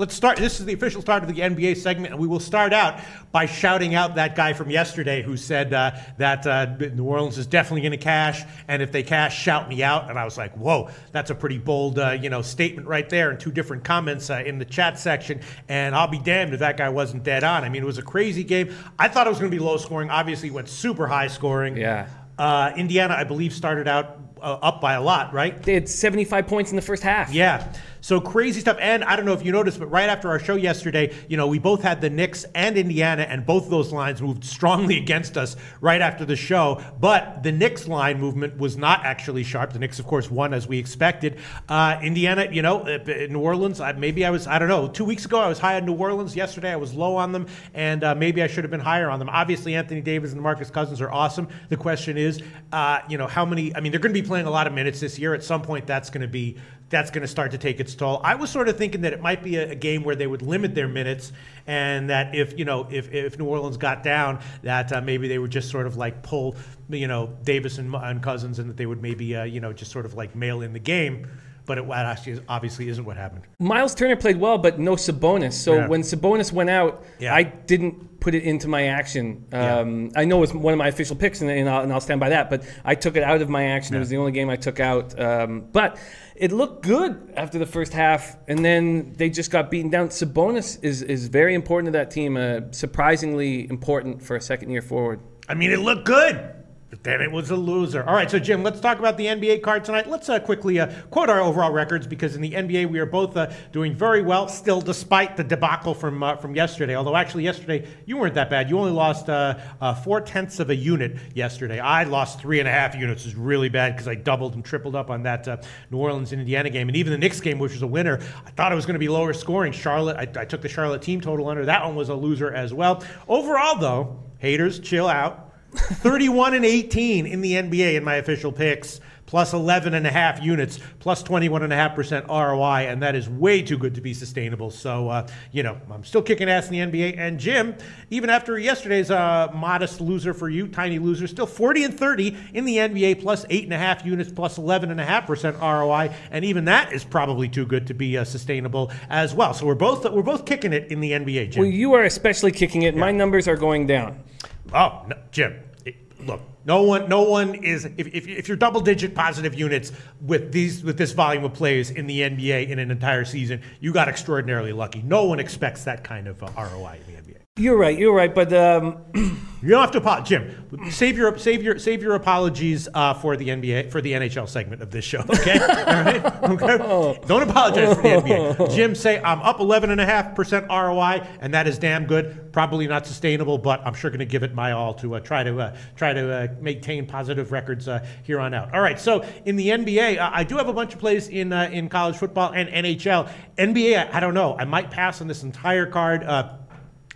Let's start. This is the official start of the NBA segment, and we will start out by shouting out that guy from yesterday who said uh, that uh, New Orleans is definitely going to cash, and if they cash, shout me out. And I was like, "Whoa, that's a pretty bold, uh, you know, statement right there." And two different comments uh, in the chat section, and I'll be damned if that guy wasn't dead on. I mean, it was a crazy game. I thought it was going to be low scoring. Obviously, it went super high scoring. Yeah. Uh, Indiana, I believe, started out uh, up by a lot, right? They had 75 points in the first half. Yeah. So crazy stuff. And I don't know if you noticed, but right after our show yesterday, you know, we both had the Knicks and Indiana, and both of those lines moved strongly against us right after the show. But the Knicks line movement was not actually sharp. The Knicks, of course, won as we expected. Uh, Indiana, you know, uh, New Orleans, maybe I was, I don't know, two weeks ago I was high on New Orleans. Yesterday I was low on them, and uh, maybe I should have been higher on them. Obviously, Anthony Davis and Marcus Cousins are awesome. The question is, uh, you know, how many, I mean, they're going to be playing a lot of minutes this year. At some point, that's going to be that's going to start to take its toll. I was sort of thinking that it might be a, a, game where they would limit their minutes, and that if you know if, if New Orleans got down, that uh, maybe they would just sort of like pull you know Davis and, and Cousins, and that they would maybe uh, you know just sort of like mail in the game. But it actually obviously isn't what happened. Miles Turner played well, but no Sabonis. So yeah. when Sabonis went out, yeah. I didn't put it into my action. Um, yeah. I know it's one of my official picks, and, and, I'll, and, I'll, stand by that. But I took it out of my action. It was the only game I took out. Um, but it looked good after the first half, and then they just got beaten down. Sabonis is is very important to that team. Uh, surprisingly important for a second year forward. I mean, it looked good. Then it was a loser. All right, so Jim, let's talk about the NBA card tonight. Let's uh, quickly uh, quote our overall records because in the NBA we are both uh, doing very well still, despite the debacle from uh, from yesterday. Although actually yesterday you weren't that bad. You only lost uh, uh, four tenths of a unit yesterday. I lost three and a half units. which is really bad because I doubled and tripled up on that New Orleans and Indiana game, and even the Knicks game, which was a winner. I thought it was going to be lower scoring. Charlotte, I, I took the Charlotte team total under. That one was a loser as well. Overall, though, haters, chill out. 31 and 18 in the NBA in my official picks, plus 11 and a half units, 21 and a half percent ROI, and that is way too good to be sustainable. So, uh, you know, I'm still kicking ass in the NBA. And Jim, even after yesterday's uh, modest loser for you, tiny loser, still 40 and 30 in the NBA, plus 8.5 units, 11 and a half percent ROI, and even that is probably too good to be uh, sustainable as well. So we're both we're both kicking it in the NBA, Jim. Well, you are especially kicking it. Yeah. My numbers are going down. Oh, no, Jim, look, no one, no one is. If, if, if, you're double-digit positive units with these with this volume of plays in the NBA in an entire season, you got extraordinarily lucky. No one expects that kind of uh, ROI in the NBA. You're right. You're right. But um, you don't have to apologize, Jim. Save your save your save your apologies uh, for the NBA for the NHL segment of this show. Okay. Right. Okay. Oh. Don't apologize for the NBA. Jim, say I'm up 11 and a half percent ROI, and that is damn good. Probably not sustainable, but I'm sure going to give it my all to uh, try to uh, try to uh, maintain positive records uh, here on out. All right. So in the NBA, I do have a bunch of plays in uh, in college football and NHL. NBA, I, I, don't know. I might pass on this entire card.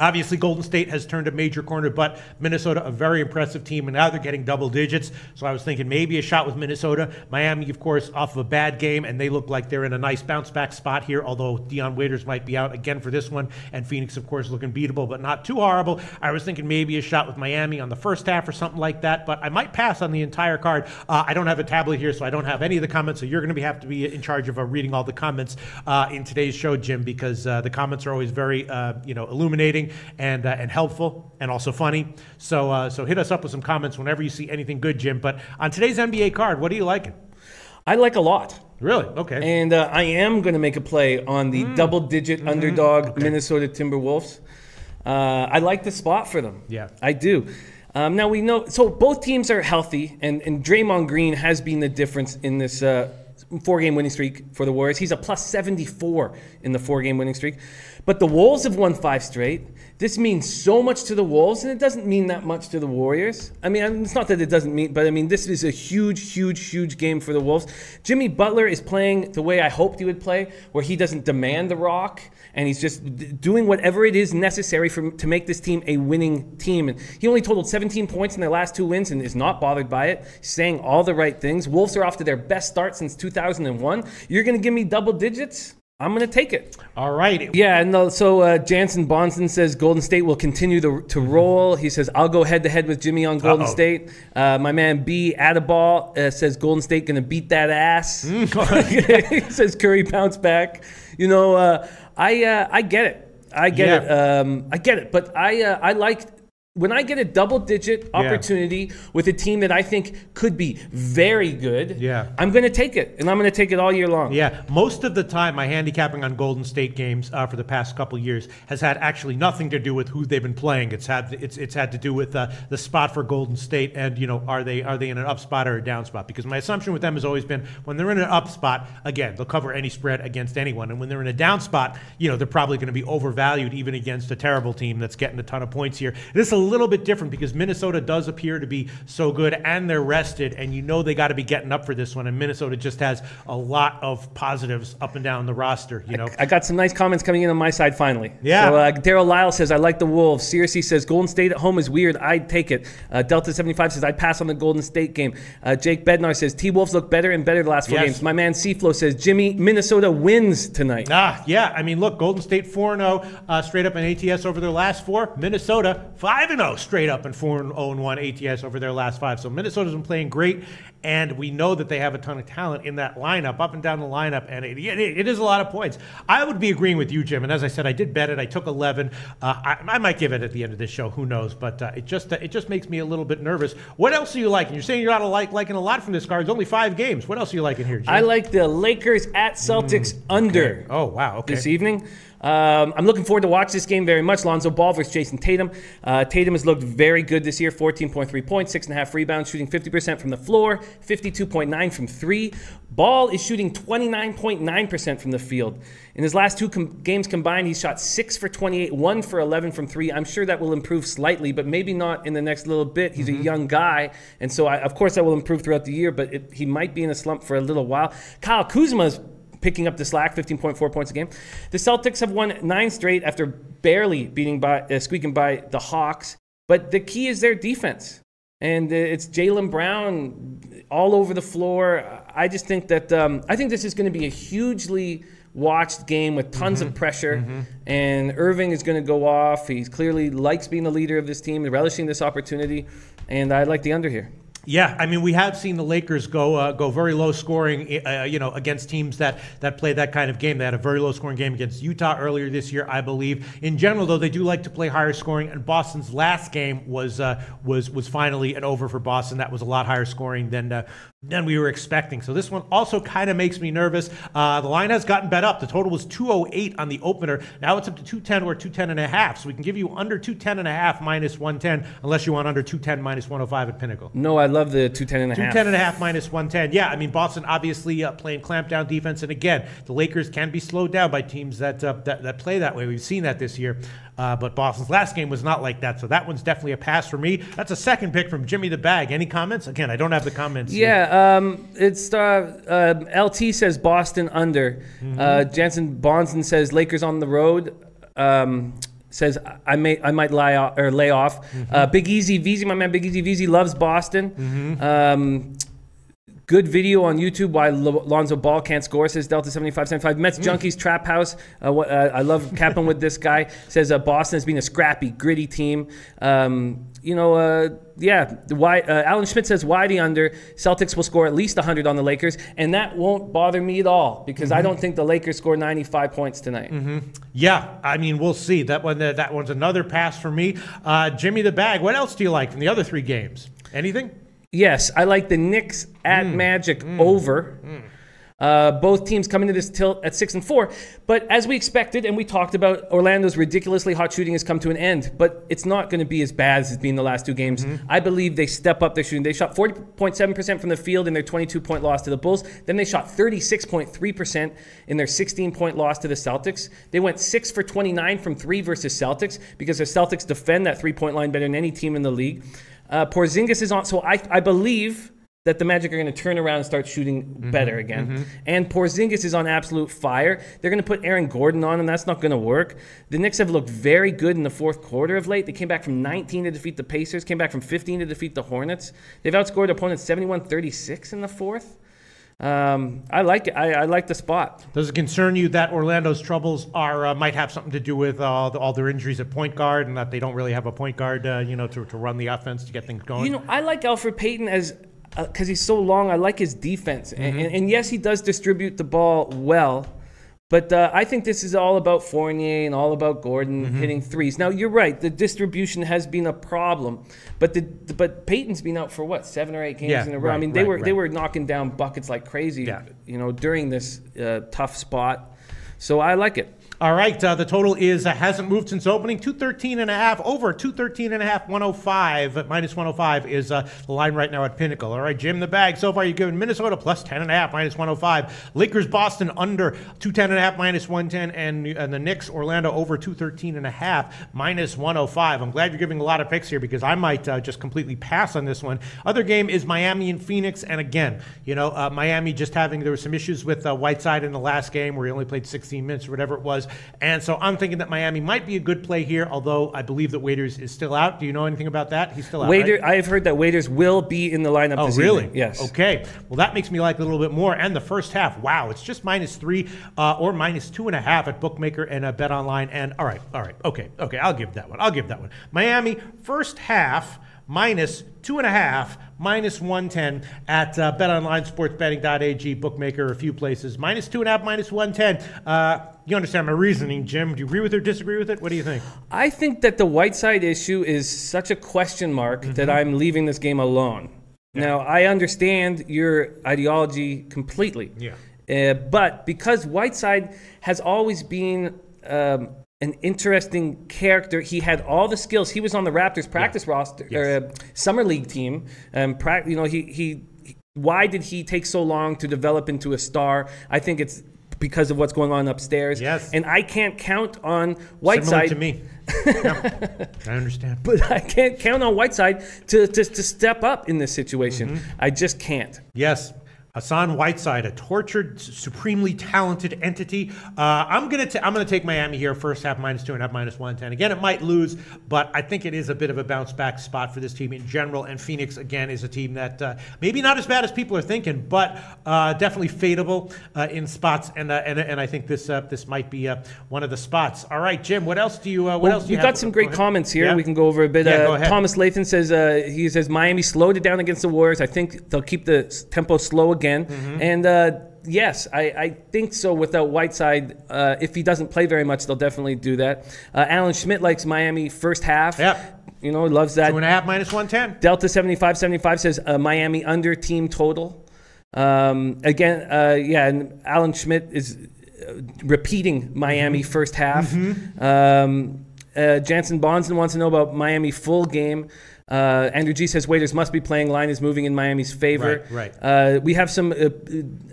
Obviously, Golden State has turned a major corner, but Minnesota, a very impressive team, and now they're getting double digits. So I was thinking maybe a shot with Minnesota. Miami, of course, off of a bad game, and they look like they're in a nice bounce back spot here, although Dion Waiters might be out again for this one. And Phoenix, of course, looking beatable, but not too horrible. I was thinking maybe a shot with Miami on the first half or something like that, but I might pass on the entire card. Uh, I don't have a tablet here, so I don't have any of the comments, so you're going to have to be in charge of uh, reading all the comments uh, in today's show, Jim, because uh, the comments are always very, uh, you know, illuminating and, uh, and helpful and also funny. So, uh, so hit us up with some comments whenever you see anything good, Jim. But on today's NBA card, what are you liking? I like a lot. Really? Okay. And uh, I am going to make a play on the mm. double-digit mm-hmm. underdog okay. Minnesota Timberwolves. Uh, I like the spot for them. Yeah, I do. Um, now we know so both teams are healthy, and, and Draymond Green has been the difference in this uh, four-game winning streak for the Warriors. He's a plus 74 in the four-game winning streak. But the Wolves have won five straight. This means so much to the Wolves, and it doesn't mean that much to the Warriors. I mean, it's not that it doesn't mean, but I mean, this is a huge, huge, huge game for the Wolves. Jimmy Butler is playing the way I hoped he would play, where he doesn't demand the rock, and he's just doing whatever it is necessary for to make this team a winning team. And he only totaled 17 points in their last two wins, and is not bothered by it. Saying all the right things. Wolves are off to their best start since 2001. You're going to give me double digits? I'm going to take it. All right. Yeah, and the, so uh, Jansen Bonson says Golden State will continue to, to roll. He says, I'll go head to head with Jimmy on Golden Uh-oh. State. Uh, my man B. Adaball uh, says Golden State going to beat that ass. Mm. he says Curry bounce back. You know, uh, I uh, I get it. I get Yeah. it. Um, I get it. But I uh, I like when I get a double digit opportunity with a team that I think could be very good. Yeah. I'm going to take it, and I'm going to take it all year long. Yeah, most of the time, my handicapping on Golden State games uh, for the past couple years has had actually nothing to do with who they've been playing. It's had it's it's had to do with uh, the spot for Golden State and you know are they are they in an up spot or a down spot? Because my assumption with them has always been when they're in an up spot, again they'll cover any spread against anyone, and when they're in a down spot, you know they're probably going to be overvalued even against a terrible team that's getting a ton of points here. This is a little bit different because Minnesota does appear to be so good and they're rested, and you know they got to be getting up for this one, and Minnesota just has a lot of positives up and down the roster. You know, I got some nice comments coming in on my side finally. Yeah. So uh, Daryl Lyle says, I like the Wolves. Searcy says, Golden State at home is weird. I'd take it. Uh, Delta75 says, I'd pass on the Golden State game. Uh, Jake Bednar says, T Wolves look better and better the last four Yes. games. My man Seaflow says, Jimmy, Minnesota wins tonight. Ah, yeah. I mean, look, Golden State 4 0 uh, straight up in ATS over their last four. Minnesota 5 0 straight up in 4 0 1 ATS over their last five. So Minnesota's been playing great, and we know that they have a ton of talent in that lineup, up and down the lineup, and it, it, it is a lot of points. I would be agreeing with you, Jim. And as I said, I did bet it. I took 11. Uh, I, I might give it at the end of this show. Who knows? But uh, it just uh, it just makes me a little bit nervous. What else are you liking? You're saying you're not like, liking a lot from this card. It's only five games. What else are you liking here, Jim? I like the Lakers at Celtics under. oh, wow. Okay. this evening. Um, I'm looking forward to watch this game very much. Lonzo Ball versus Jayson Tatum. Uh, Tatum has looked very good this year 14.3 points, 6.5 rebounds, shooting 50% from the floor, 52.9 from three. Ball is shooting 29.9% from the field. In his last two com- games combined, he's shot 6 for 28, 1 for 11 from three. I'm sure that will improve slightly, but maybe not in the next little bit. He's a young guy, and so I, of course that will improve throughout the year, but it, he might be in a slump for a little while. Kyle Kuzma's picking up the slack, 15.4 points a game. The Celtics have won nine straight after barely beating by uh, squeaking by the Hawks. But the key is their defense, and uh, it's Jaylen Brown all over the floor. I just think that um, I think this is going to be a hugely watched game with tons of pressure, and Irving is going to go off. He clearly likes being the leader of this team, relishing this opportunity, and I like the under here. Yeah, I mean, we have seen the Lakers go uh, go very low scoring, uh, you know, against teams that that play that kind of game. They had a very low scoring game against Utah earlier this year, I believe. In general, though, they do like to play higher scoring. And Boston's last game was uh, was was finally an over for Boston. That was a lot higher scoring than uh, than we were expecting. So this one also kind of makes me nervous. Uh, the line has gotten bet up. The total was 208 on the opener. Now it's up to 210 or 210 and a half. So we can give you under 210 and a half minus 110, unless you want under 210 minus 105 at Pinnacle. No, I love the 210 and a half. 210 and a half minus 110. Yeah, I mean, Boston obviously uh, playing clampdown defense. And again, the Lakers can be slowed down by teams that, uh, that, that play that way. We've seen that this year. Uh, but Boston's last game was not like that. So that one's definitely a pass for me. That's a second pick from Jimmy the Bag. Any comments? Again, I don't have the comments. Yeah, um, it's uh, uh, LT says Boston under. Uh, Jansen Bonson says Lakers on the road. Um, says I may I might lie off, or lay off. Uh, Big Easy VZ, my man Big Easy VZ loves Boston. Um, Good video on YouTube why Lonzo Ball can't score, says Delta 7575. Mets Junkies Trap House. Uh, what, uh, I love capping with this guy. Says uh, Boston has been a scrappy, gritty team. Um, you know, uh, yeah. Why? Uh, Alan Schmidt says why the under. Celtics will score at least 100 on the Lakers, and that won't bother me at all because I don't think the Lakers score 95 points tonight. Yeah, I mean, we'll see. That one, uh, that one's another pass for me. Uh, Jimmy the Bag. What else do you like from the other three games? Anything? Yes, I like the Knicks at mm, Magic mm, over. Mm. Uh, both teams come into this tilt at six and four, but as we expected, and we talked about, Orlando's ridiculously hot shooting has come to an end. But it's not going to be as bad as it's been the last two games. Mm-hmm. I believe they step up their shooting. They shot 40.7% from the field in their 22 point loss to the Bulls. Then they shot 36.3% in their 16 point loss to the Celtics. They went six for 29 from three versus Celtics because the Celtics defend that three point line better than any team in the league. Uh, Porzingis is on, so I, I believe that the Magic are going to turn around and start shooting better again. And Porzingis is on absolute fire. They're going to put Aaron Gordon on, and that's not going to work. The Knicks have looked very good in the fourth quarter of late. They came back from 19 to defeat the Pacers, came back from 15 to defeat the Hornets. They've outscored opponents 71 36 in the fourth. Um, I like it. I, I like the spot. Does it concern you that Orlando's troubles are uh, might have something to do with uh, the, all their injuries at point guard, and that they don't really have a point guard, uh, you know, to, to run the offense to get things going? You know, I like Elfrid Payton as because he's so long. I like his defense, and, and, and yes, he does distribute the ball well. But uh, I think this is all about Fournier and all about Gordon Mm-hmm. hitting threes. Now you're right; the distribution has been a problem, but the but Payton's been out for what seven or eight games Yeah, in a row. I mean, they right, were they were knocking down buckets like crazy, Yeah. you know, during this uh, tough spot. So I like it. All right, uh, the total is uh, hasn't moved since opening. 213 and a half over 213 and a half 105 minus 105 is uh, the line right now at Pinnacle. All right, Jim the bag. So far you're giving Minnesota plus 10 and a half minus 105. Lakers Boston under 210 and a half minus 110 and and the Knicks Orlando over 213 and a half minus 105. I'm glad you're giving a lot of picks here because I might uh, just completely pass on this one. Other game is Miami and Phoenix and again, you know, uh, Miami just having there were some issues with uh, Whiteside in the last game where he only played 16 minutes or whatever it was. And so I'm thinking that Miami might be a good play here, although I believe that Waiters is still out. Do you know anything about that? He's still out. Waiter, right? I've heard that Waiters will be in the lineup. Oh, really? evening. Yes. Okay. Well, that makes me like it a little bit more. And the first half, wow, it's just minus three uh, or minus two and a half at Bookmaker and uh, Bet Online. And all right, all right, okay, okay, I'll give that one. I'll give that one. Miami, first half minus two and a half, minus 110 at uh, betonline, bookmaker, a few places. Minus two and a half, minus 110. Uh, you understand my reasoning, Jim. Do you agree with it or disagree with it? What do you think? I think that the Whiteside issue is such a question mark Mm-hmm. that I'm leaving this game alone. Now, I understand your ideology completely. Yeah. Uh, but because Whiteside has always been um, an interesting character, he had all the skills. He was on the Raptors practice roster, Yes. or, uh, summer league team. Um, prac- you know, he, he, he- why did he take so long to develop into a star? I think it's because of what's going on upstairs. Yes. And I can't count on Similar Whiteside to me. Yeah, I understand. but I can't count on Whiteside to, to, to step up in this situation. Mm-hmm. I just can't. Yes. Hassan Whiteside, a tortured, supremely talented entity. Uh, I'm gonna t- I'm gonna take Miami here, first half two and minus two and a half, minus one ten. Again, it might lose, but I think it is a bit of a bounce back spot for this team in general. And Phoenix again is a team that uh, maybe not as bad as people are thinking, but uh, definitely fadeable uh, in spots. And, uh, and and I think this uh, this might be uh, one of the spots. All right, Jim. What else do you? Uh, what Well, else do you got some great comments here. Yeah? We can go over a bit. Yeah, uh, go ahead. Thomas Lathan says uh, he says Miami slowed it down against the Warriors. I think they'll keep the tempo slow again. Mm-hmm. And uh, yes, I, I think so. Without Whiteside, uh, if he doesn't play very much, they'll definitely do that. Uh, Alan Schmidt likes Miami first half. Yep. You know, loves that. Two and a half minus one ten. Delta 7575 says uh, Miami under team total. Um, again, uh, yeah, and Alan Schmidt is uh, repeating Miami first half. Um, uh, Jansen Bonson wants to know about Miami full game. Uh, Andrew G says Waiters must be playing. Line is moving in Miami's favor. Right, right. Uh, we have some uh,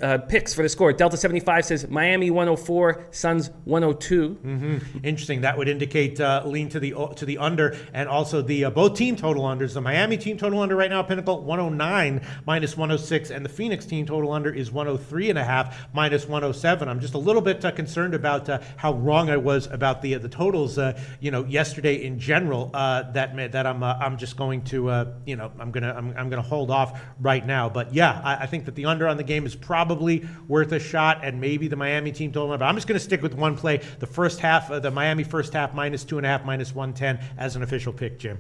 uh, picks for the score. Delta 75 says Miami 104, Suns 102. Interesting. That would indicate uh, lean to the to the under, and also the uh, both team total unders. The Miami team total under right now, Pinnacle 109 minus 106, and the Phoenix team total under is 103 and a half minus 107. I'm just a little bit uh, concerned about uh, how wrong I was about the the totals. Uh, you know, yesterday in general. Uh, that that I'm uh, I'm just going to uh, you know I'm gonna I'm, I'm gonna hold off right now. But yeah, I, I think that the under on the game is probably worth a shot, and maybe the Miami team total under. But I'm just gonna stick with one play. The first half, uh, the Miami first half minus two and a half, minus 110 as an official pick, Jim.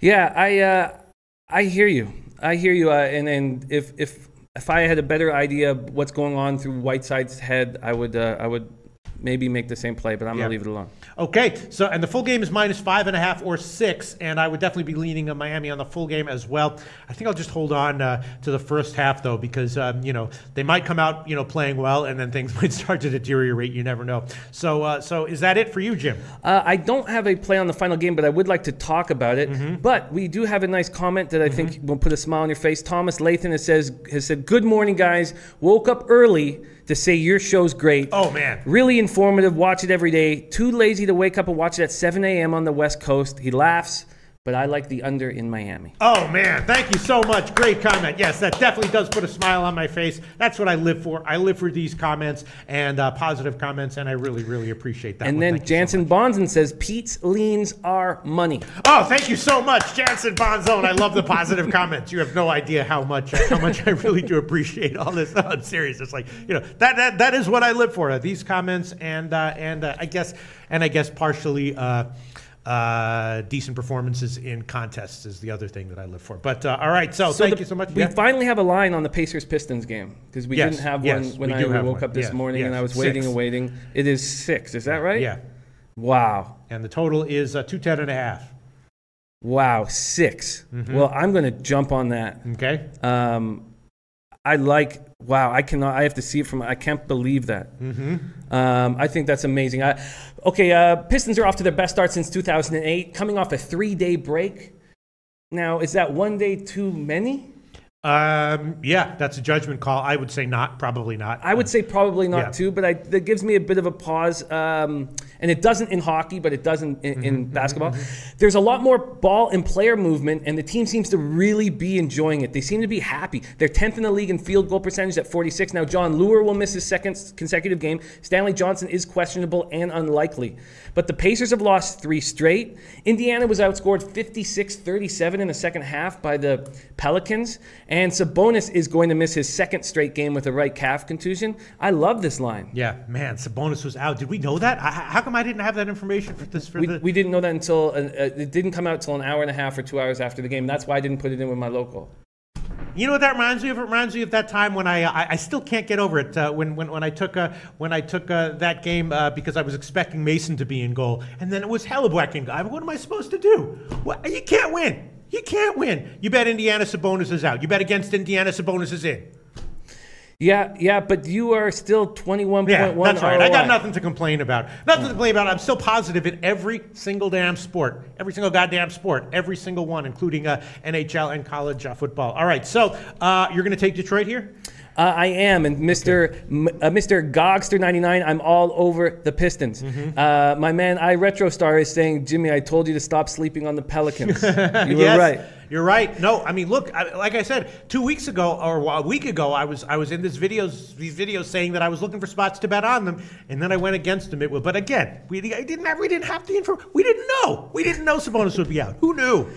Yeah, I uh, I hear you. I hear you. Uh, and and if if if I had a better idea of what's going on through Whiteside's head, I would uh, I would maybe make the same play. But I'm Yeah. gonna leave it alone. Okay, so and the full game is minus five and a half or six, and I would definitely be leaning on Miami on the full game as well. I think I'll just hold on uh, to the first half though, because um, you know they might come out you know playing well, and then things might start to deteriorate. You never know. So uh, so is that it for you, Jim? Uh, I don't have a play on the final game, but I would like to talk about it. Mm-hmm. But we do have a nice comment that I think will put a smile on your face. Thomas Lathan has says has said, "Good morning, guys. Woke up early to say your show's great. Oh man, Really informative. Watch it every day. Too lazy to wake up and watch it at 7 a.m. on the West Coast. He laughs, but I like the under in Miami. Oh man, thank you so much. Great comment. Yes, that definitely does put a smile on my face. That's what I live for. I live for these comments and uh, positive comments, and I really, really appreciate that. And one. then Thank you so Jansen Bonzen says Pete's leans are money. Oh, thank you so much, Jansen Bonzone. I love the positive comments. You have no idea how much how much I really do appreciate all this. No, I'm serious. It's like you know that that, that is what I live for. Uh, these comments and uh, and uh, I guess and I guess partially. Uh, decent performances in contests is the other thing that I live for. But uh, all right, so, So thank the- you so much. We Yeah. finally have a line on the Pacers Pistons game because we Yes, didn't have yes, one when I woke one. up this Yes, morning and. I was waiting and waiting. It is six. Is that right? Yeah, Wow. and the total is uh, 210 and a half. Wow. 6 Mm-hmm. Well, I'm going to jump on that. Okay. Um, I like. Wow, I cannot. I have to see it from. I can't believe that. Mm-hmm. Um, I think that's amazing. I, okay, uh, Pistons are off to their best start since 2008, coming off a three-day break. Now, is that one day too many? Um, yeah, that's a judgment call. I would say not. Probably not. I would say probably not Yeah. too, but I, that gives me a bit of a pause. Um, and it doesn't in hockey, but it doesn't in, in Mm-hmm, basketball. There's a lot more ball and player movement, and the team seems to really be enjoying it. They seem to be happy. They're 10th in the league in field goal percentage at 46. Now, Jon Leuer will miss his second consecutive game. Stanley Johnson is questionable and unlikely. But the Pacers have lost three straight. Indiana was outscored 56 37 in the second half by the Pelicans. And Sabonis is going to miss his second straight game with a right calf contusion. I love this line. Yeah, man, Sabonis was out. Did we know that? I- How come I didn't have that information for this? For We, the we didn't know that until uh, uh, it didn't come out until an hour and a half or two hours after the game. That's why I didn't put it in with my local. You know what that reminds me of? It reminds me of that time when I I, I still can't get over it. Uh, when, when when I took uh, when I took uh, that game uh, because I was expecting Mason to be in goal, and then it was Hellebuyck in goal. I mean, What am I supposed to do? What, you can't win. You can't win. You bet Indiana Sabonis is out. You bet against Indiana Sabonis is in. Yeah, yeah, but you are still 21.1 Yeah, that's right. I got nothing to complain about. Nothing to complain about. I'm still positive in every single damn sport, every single goddamn sport, every single one, including uh, NHL and college uh, football. All right, so uh, you're going to take Detroit here? Uh, I am, and Mr. M- uh, Mr. Gogster99, I'm all over the Pistons. Mm-hmm. Uh, my man, I Retrostar is saying, Jimmy, I told you to stop sleeping on the Pelicans. you were Yes, right. You're right. No, I mean, look, I, like I said, two weeks ago or a week ago, I was I was in this videos these videos saying that I was looking for spots to bet on them, and then I went against them. It was, but again, we I didn't have we didn't have the info. We didn't know. We didn't know Sabonis would be out. Who knew?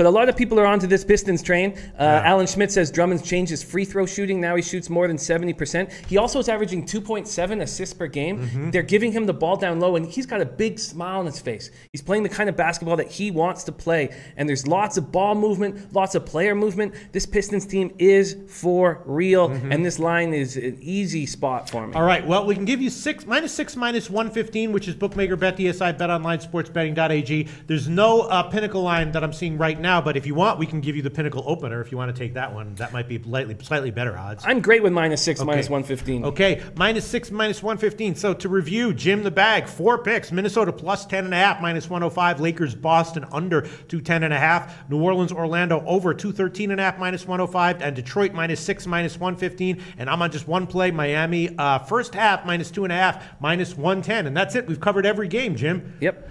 But a lot of people are onto this Pistons train. Uh, Alan Schmidt says Drummond's changed his free throw shooting. Now he shoots more than 70%. He also is averaging 2.7 assists per game. Mm-hmm. They're giving him the ball down low, and he's got a big smile on his face. He's playing the kind of basketball that he wants to play. And there's lots of ball movement, lots of player movement. This Pistons team is for real, and this line is an easy spot for me. Mm-hmm. All right. Well, we can give you six minus six minus one fifteen, which is bookmaker BetDSI bet online sportsbetting.ag. There's no uh, pinnacle line that I'm seeing right now, but if you want, we can give you the pinnacle opener. If you want to take that one, that might be slightly slightly better odds. I'm great with minus six, minus 115. Okay, minus six, minus 115. So to review, Jim the bag, four picks. Minnesota plus 10.5, minus 105. Lakers, Boston under 210.5. New Orleans, Orlando over 213.5, minus 105. And Detroit minus six, minus 115. And I'm on just one play, Miami, uh, first half, minus two and a half, minus 110. And that's it. We've covered every game, Jim. Yep.